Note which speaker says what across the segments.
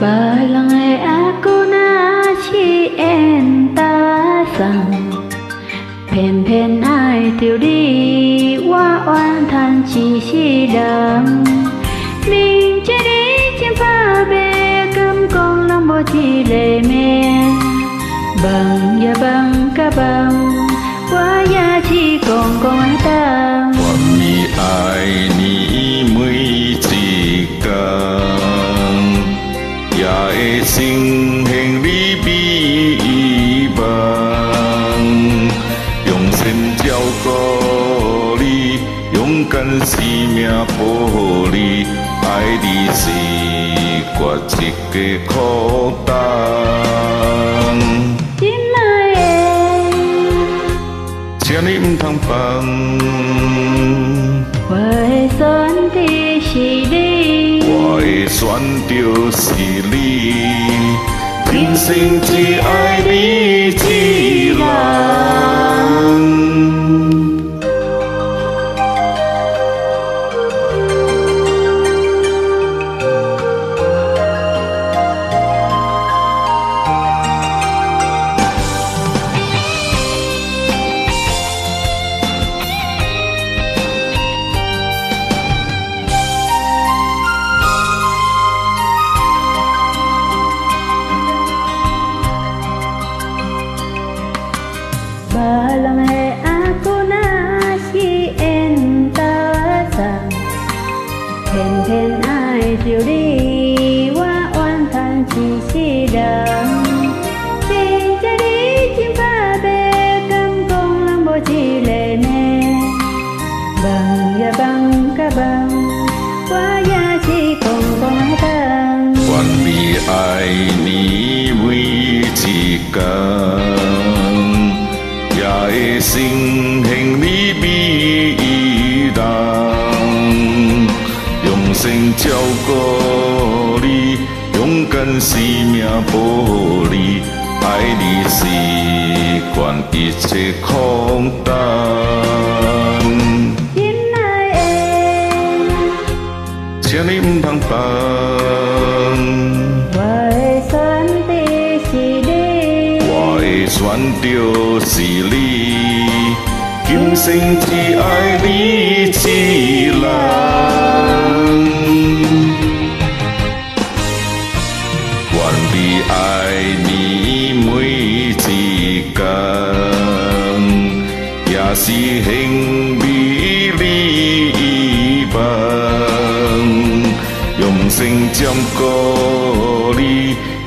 Speaker 1: Barangay ako chi em ta rằng Phèn phèn ai tiêu đi Qua oan than chỉ si đắng. Mình chế đi trên pha bê Cơm con lòng bò chi lệ mê Bằng ya bằng cả bằng Quá ya chỉ còn con
Speaker 2: ai tăng mi ai 生命保你，爱你是我一个负担。
Speaker 1: 今来
Speaker 2: 请你唔通放。
Speaker 1: 我的选的是你，
Speaker 2: 我的选就是你，今生只爱你一人。愿意爱你为一天，也会心幸你比人，用心照顾你，勇敢生命保你，爱你是愿一切空担。
Speaker 1: 的选
Speaker 2: 就是你，今生只爱你一人。愿意爱你每一天，也是幸比你望。用心照顾你，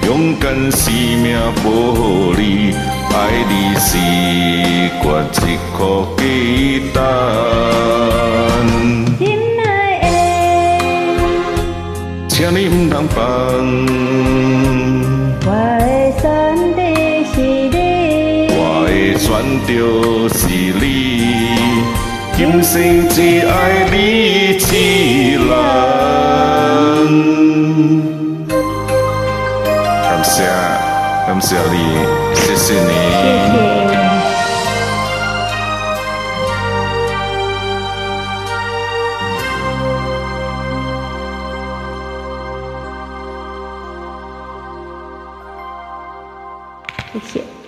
Speaker 2: 勇敢生命保你，爱你是我一颗鸡蛋。
Speaker 1: 今来的
Speaker 2: 请你唔通放，
Speaker 1: 我的选的是你，
Speaker 2: 我的选就是你，今生只爱你一人。小李，谢谢你。
Speaker 1: 谢谢。